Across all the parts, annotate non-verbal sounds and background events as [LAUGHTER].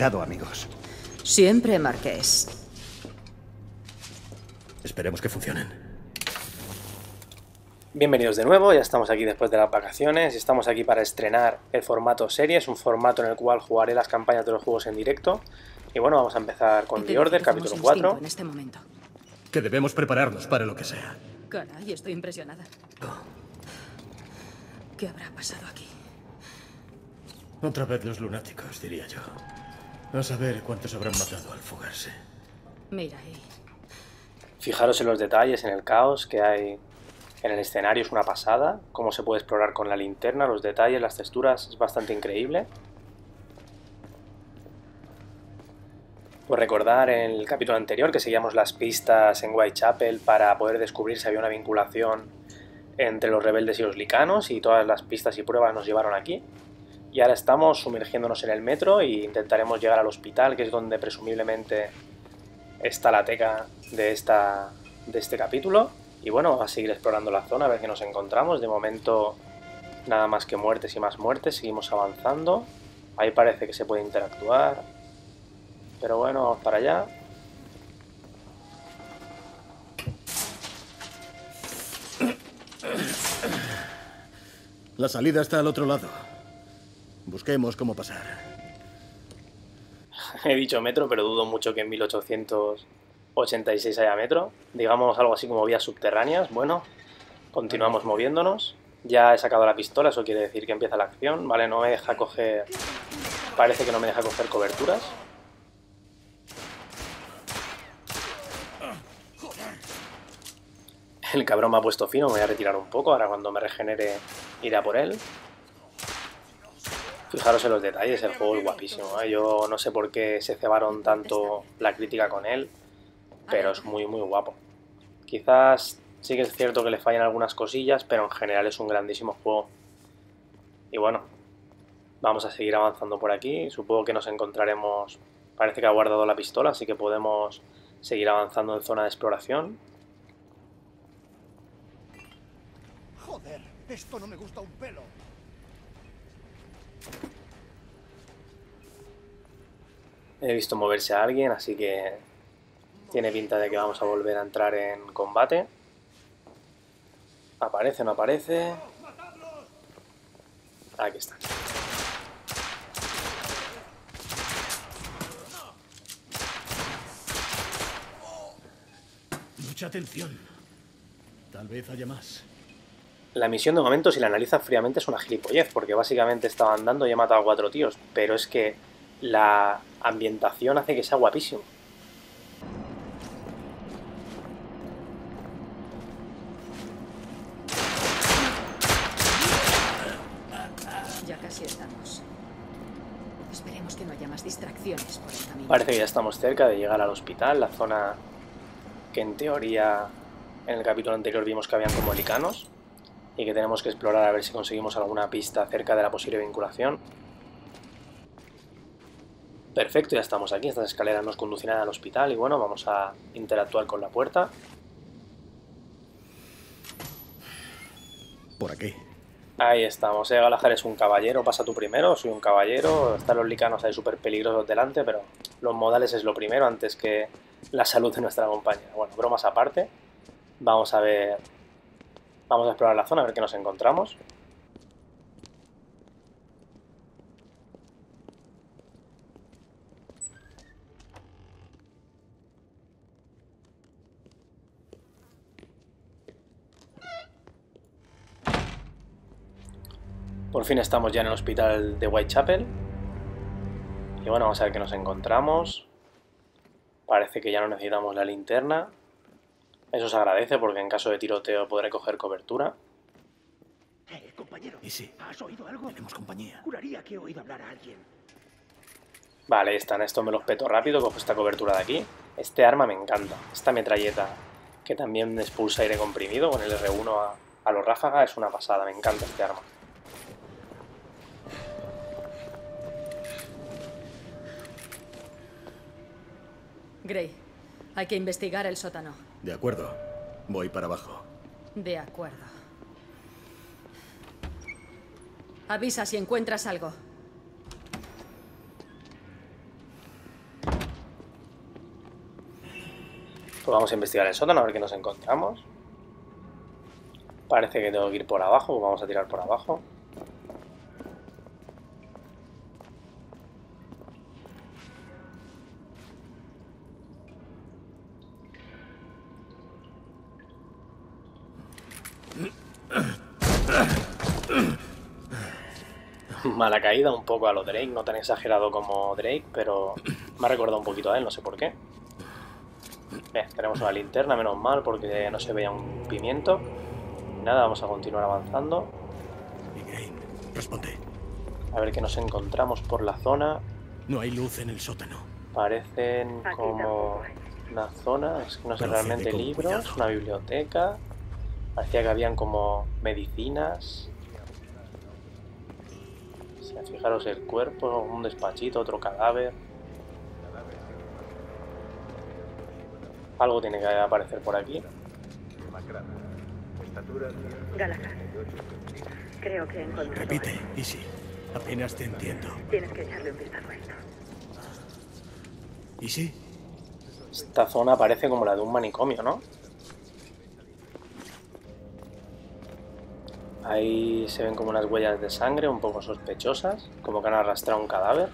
Cuidado, amigos. Siempre, Marqués. Esperemos que funcionen. Bienvenidos de nuevo, ya estamos aquí después de las vacaciones y estamos aquí para estrenar el formato serie, es un formato en el cual jugaré las campañas de los juegos en directo. Y bueno, vamos a empezar con The Order, capítulo 4. En este momento. Que debemos prepararnos para lo que sea. Caray, estoy impresionada. ¿Qué habrá pasado aquí? Otra vez los lunáticos, diría yo. A saber cuántos habrán matado al fugarse. Mira ahí. Fijaros en los detalles, en el caos que hay en el escenario, es una pasada. Cómo se puede explorar con la linterna, los detalles, las texturas, es bastante increíble. Pues recordar en el capítulo anterior que seguíamos las pistas en Whitechapel para poder descubrir si había una vinculación entre los rebeldes y los licanos y todas las pistas y pruebas nos llevaron aquí. Y ahora estamos sumergiéndonos en el metro e intentaremos llegar al hospital, que es donde presumiblemente está la teca de, esta, de este capítulo. Y bueno, a seguir explorando la zona, a ver qué nos encontramos. De momento, nada más que muertes y más muertes, seguimos avanzando. Ahí parece que se puede interactuar. Pero bueno, vamos para allá. La salida está al otro lado. Busquemos cómo pasar. He dicho metro, pero dudo mucho que en 1886 haya metro. Digamos algo así como vías subterráneas. Bueno, continuamos moviéndonos. Ya he sacado la pistola, eso quiere decir que empieza la acción. Vale, no me deja coger... Parece que no me deja coger coberturas. El cabrón me ha puesto fino, me voy a retirar un poco. Ahora cuando me regenere iré a por él. Fijaros en los detalles, el juego es guapísimo. ¿eh? Yo no sé por qué se cebaron tanto la crítica con él, pero es muy, muy guapo. Quizás sí que es cierto que le fallan algunas cosillas, pero en general es un grandísimo juego. Y bueno, vamos a seguir avanzando por aquí. Supongo que nos encontraremos... Parece que ha guardado la pistola, así que podemos seguir avanzando en zona de exploración. Joder, esto no me gusta un pelo. He visto moverse a alguien, así que tiene pinta de que vamos a volver a entrar en combate. ¿Aparece no aparece? Aquí está. Mucha atención. Tal vez haya más. La misión de momento, si la analizas fríamente, es una gilipollez, porque básicamente estaba andando y he matado a cuatro tíos, pero es que la ambientación hace que sea guapísimo. Ya casi estamos. Esperemos que no haya más distracciones por el camino. Parece que ya estamos cerca de llegar al hospital, la zona que en teoría en el capítulo anterior vimos que habían como licanos y que tenemos que explorar a ver si conseguimos alguna pista acerca de la posible vinculación. Perfecto, ya estamos aquí, estas escaleras nos conducirán al hospital y bueno, vamos a interactuar con la puerta. Por aquí. Ahí estamos, eh, Galahar es un caballero, pasa tú primero, soy un caballero, están los licanos ahí súper peligrosos delante, pero los modales es lo primero antes que la salud de nuestra compañía. Bueno, bromas aparte, vamos a ver, vamos a explorar la zona, a ver qué nos encontramos. Por fin estamos ya en el hospital de Whitechapel. Y bueno, vamos a ver qué nos encontramos. Parece que ya no necesitamos la linterna. Eso se agradece porque en caso de tiroteo podré coger cobertura. Eh, compañero. ¿Y si? ¿Has oído algo? Tenemos compañía. Juraría que he oído hablar a alguien. Vale, están. Esto me los peto rápido, cojo esta cobertura de aquí. Este arma me encanta. Esta metralleta que también expulsa aire comprimido con el R1 a, a los ráfaga es una pasada. Me encanta este arma. Gray, hay que investigar el sótano. De acuerdo. Voy para abajo. De acuerdo. Avisa si encuentras algo. Pues vamos a investigar el sótano a ver qué nos encontramos. Parece que tengo que ir por abajo, pues vamos a tirar por abajo. Mala caída, un poco a lo Drake, no tan exagerado como Drake, pero me ha recordado un poquito a él, no sé por qué. Bien, tenemos una linterna, menos mal, porque no se veía un pimiento. Nada, vamos a continuar avanzando. Responde. A ver qué nos encontramos por la zona. No hay luz en el sótano. Parecen como una zona, es que no sé realmente libros, cuidado. una biblioteca. Parecía que habían como medicinas. Fijaros el cuerpo, un despachito, otro cadáver. Algo tiene que aparecer por aquí. Galahad. Creo que he encontrado. Repite. Easy. Apenas te entiendo. Tienes que echarle un vistazo a esto. ¿Easy? Esta zona parece como la de un manicomio, ¿no? Ahí se ven como unas huellas de sangre un poco sospechosas, como que han arrastrado un cadáver.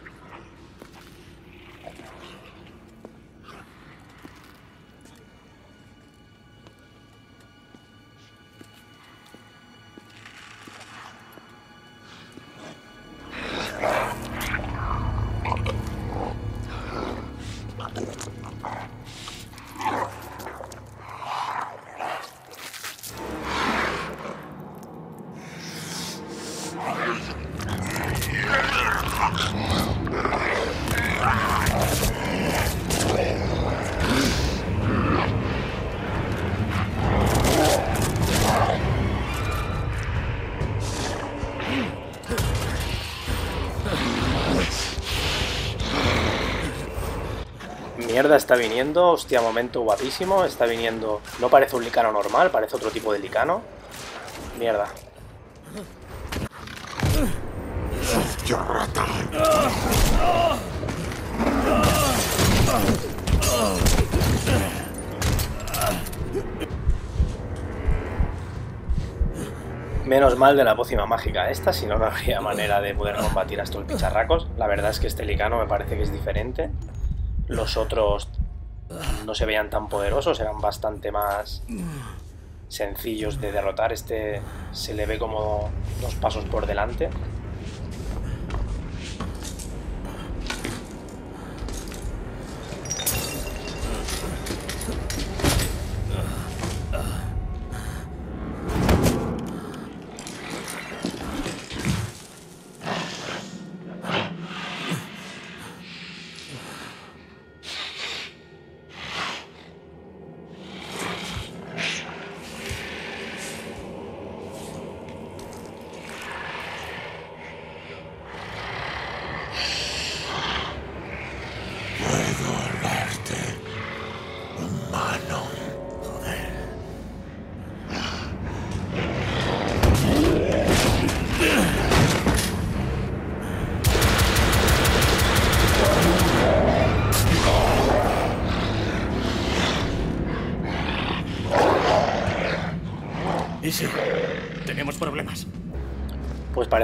Mierda, está viniendo. Hostia, momento guapísimo. Está viniendo. No parece un licano normal, parece otro tipo de licano. Mierda. Menos mal de la pócima mágica esta, si no, no habría manera de poder combatir a estos bicharracos. La verdad es que este licano me parece que es diferente. Los otros no se veían tan poderosos, eran bastante más sencillos de derrotar. Este se le ve como dos pasos por delante.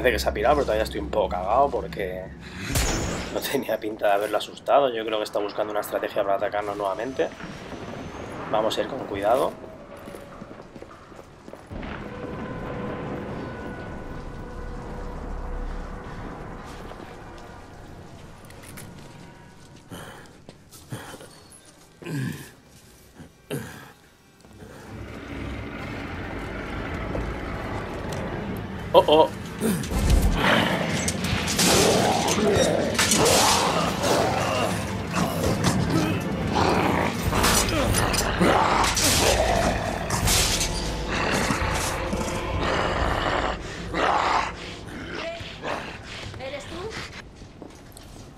Parece que se ha pirado, pero todavía estoy un poco cagado porque no tenía pinta de haberlo asustado. Yo creo que está buscando una estrategia para atacarnos nuevamente. Vamos a ir con cuidado. Oh, oh.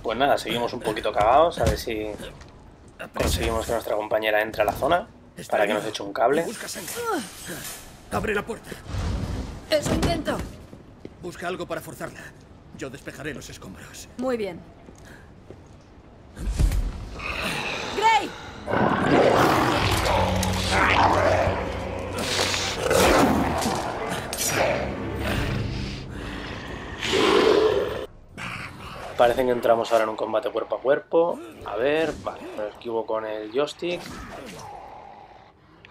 Pues nada, seguimos un poquito cagados, a ver si conseguimos que nuestra compañera entre a la zona para que nos eche un cable. Busca sangre. Abre la puerta. Eso intento. Busca algo para forzarla. Yo despejaré los escombros. Muy bien. ¡Gray! Parece que entramos ahora en un combate cuerpo a cuerpo. A ver, vale, me esquivo con el joystick.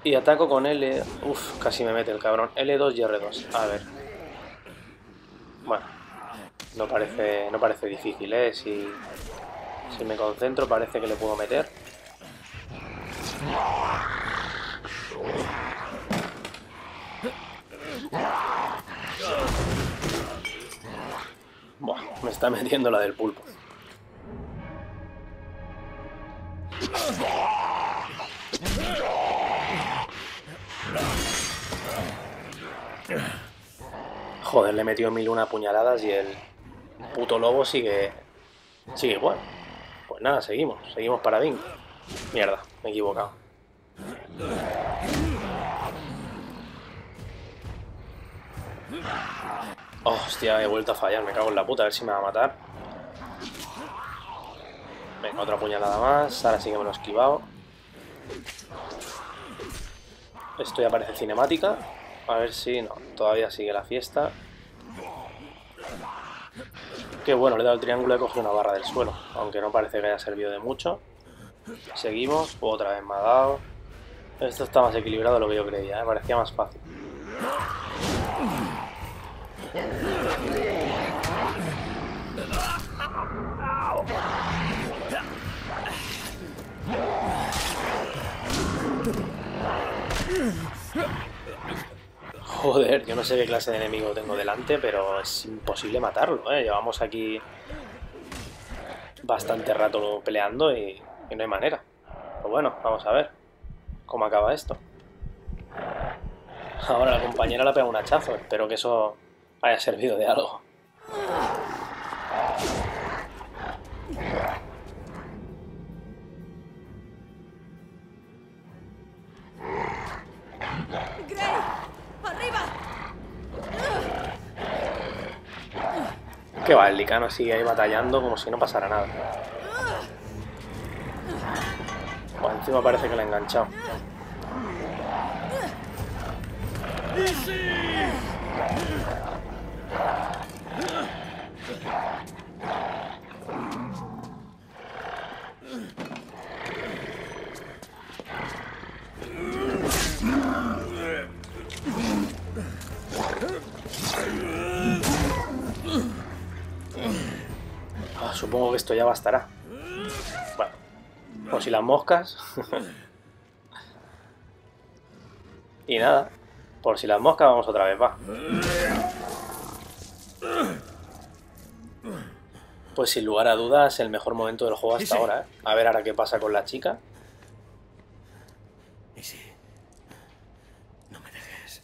Y ataco con L... Uf, casi me mete el cabrón. L2 y R2. A ver. Bueno, no parece, no parece difícil, ¿eh? Si, si me concentro parece que le puedo meter. Buah, me está metiendo la del pulpo. Joder, le he metido mil una puñaladas y el puto lobo sigue... Sigue igual. Pues nada, seguimos. Seguimos para Bing. Mierda, me he equivocado. Hostia, he vuelto a fallar, me cago en la puta, a ver si me va a matar. Venga, otra puñalada más, ahora sí que me lo he esquivado. Esto ya parece cinemática. A ver si... no, todavía sigue la fiesta. Qué bueno, le he dado el triángulo y he cogido una barra del suelo. Aunque no parece que haya servido de mucho. Seguimos, otra vez me ha dado. Esto está más equilibrado de lo que yo creía, ¿eh? parecía más fácil. Joder, yo no sé qué clase de enemigo tengo delante, pero es imposible matarlo, ¿eh? Llevamos aquí bastante rato peleando y, no hay manera. Pero bueno, vamos a ver cómo acaba esto. Ahora la compañera le ha pegado un hachazo, espero que eso haya servido de algo. Que el licano sigue ahí batallando como si no pasara nada. Bueno, encima parece que le ha enganchado. Supongo que esto ya bastará. Bueno, por si las moscas. [LAUGHS] y nada, por si las moscas vamos otra vez, va. Pues sin lugar a dudas, el mejor momento del juego hasta ahora, ¿eh? A ver ahora qué pasa con la chica. Y sí. No me dejes.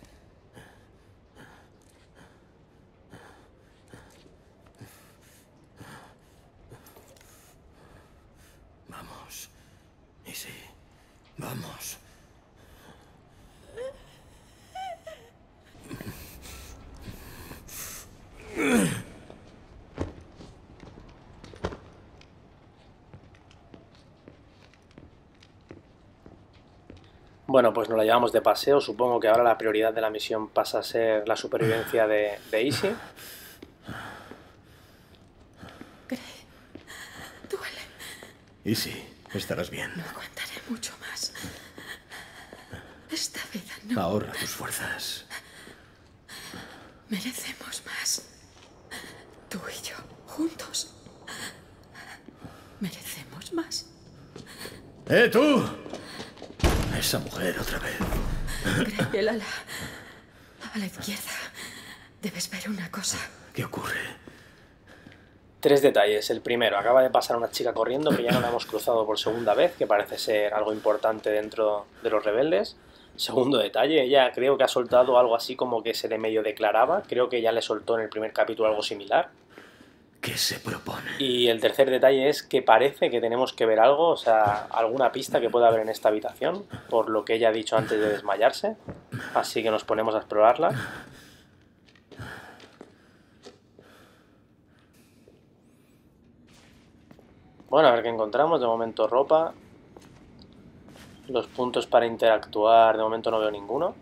Vamos. Y sí. Vamos. Bueno, pues nos la llevamos de paseo. Supongo que ahora la prioridad de la misión pasa a ser la supervivencia de, de Easy. Duele. Estarás bien. No aguantaré mucho más. Esta vida no Ahorra tus fuerzas. merecemos más. Tú y yo, juntos. Merecemos más. ¡Eh, tú! Esa mujer otra vez. Gray, el ala. A la izquierda. Debes ver una cosa. ¿Qué ocurre? Tres detalles. El primero, acaba de pasar una chica corriendo que ya no la hemos cruzado por segunda vez, que parece ser algo importante dentro de los rebeldes. Segundo detalle, ella creo que ha soltado algo así como que se le medio declaraba. Creo que ya le soltó en el primer capítulo algo similar. ¿Qué se propone? Y el tercer detalle es que parece que tenemos que ver algo, o sea, alguna pista que pueda haber en esta habitación, por lo que ella ha dicho antes de desmayarse. Así que nos ponemos a explorarla. Bueno, a ver qué encontramos. De momento ropa. Los puntos para interactuar de momento no veo ninguno.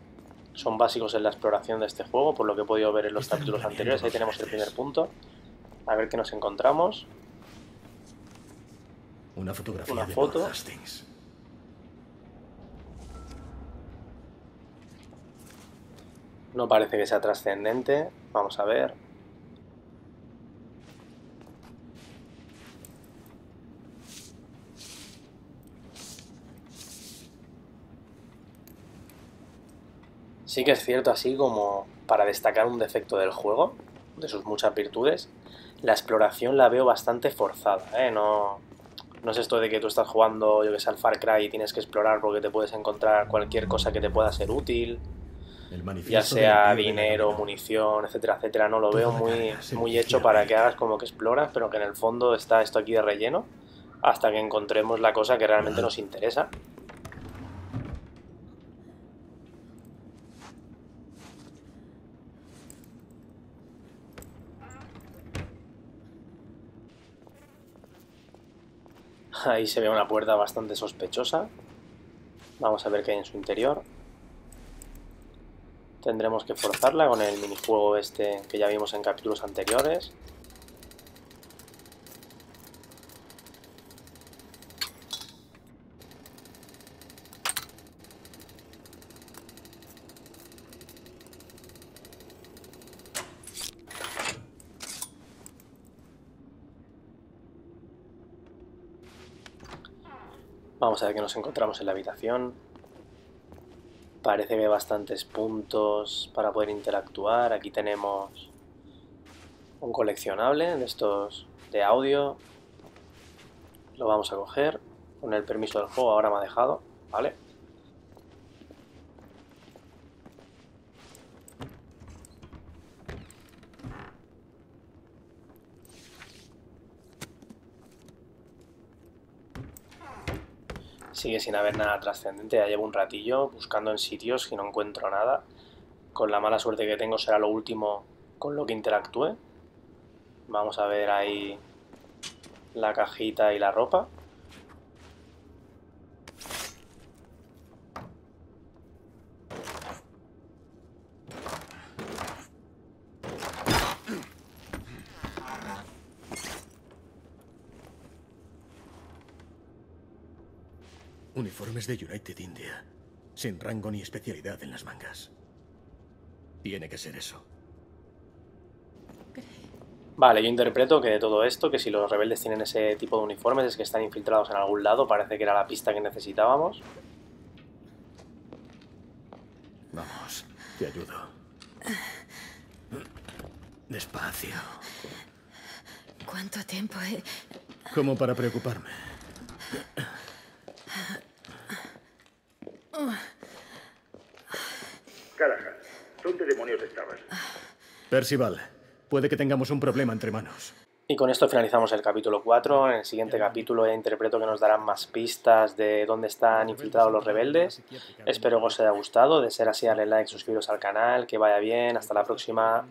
Son básicos en la exploración de este juego, por lo que he podido ver en los capítulos anteriores. Ahí tenemos el primer punto. A ver qué nos encontramos. Una fotografía Una de foto. Hastings. No parece que sea trascendente. Vamos a ver. Sí que es cierto, así como para destacar un defecto del juego, de sus muchas virtudes, la exploración la veo bastante forzada, ¿eh? No, no es esto de que tú estás jugando, yo que sé, al Far Cry y tienes que explorar porque te puedes encontrar cualquier cosa que te pueda ser útil El ya sea dinero, munición, etcétera, etcétera, no lo Toda veo muy, muy hecho para que hagas como que exploras, pero que en el fondo está esto aquí de relleno hasta que encontremos la cosa que realmente nos interesa. Ahí se ve una puerta bastante sospechosa. Vamos a ver qué hay en su interior. Tendremos que forzarla con el minijuego este que ya vimos en capítulos anteriores. Vamos a ver qué nos encontramos en la habitación. Parece que hay bastantes puntos para poder interactuar. Aquí tenemos un coleccionable de estos de audio. Lo vamos a coger. Con el permiso del juego ahora me ha dejado. ¿Vale? Sigue sin haber nada trascendente, ya llevo un ratillo buscando en sitios y no encuentro nada. Con la mala suerte que tengo será lo último con lo que interactúe. Vamos a ver ahí la cajita y la ropa. Uniformes de United India. Sin rango ni especialidad en las mangas. Tiene que ser eso. Vale, yo interpreto que de todo esto, que si los rebeldes tienen ese tipo de uniformes es que están infiltrados en algún lado, parece que era la pista que necesitábamos. Vamos, te ayudo. Despacio. ¿Cuánto tiempo he...? Como para preocuparme. Callahan, ¿dónde demonios estabas? Percival, puede que tengamos un problema entre manos. Y con esto finalizamos el capítulo 4. En el siguiente capítulo ya interpreto que nos darán más pistas de dónde están infiltrados los rebeldes. Espero que os haya gustado. De ser así, darle like, suscribiros al canal. Que vaya bien. Hasta la próxima.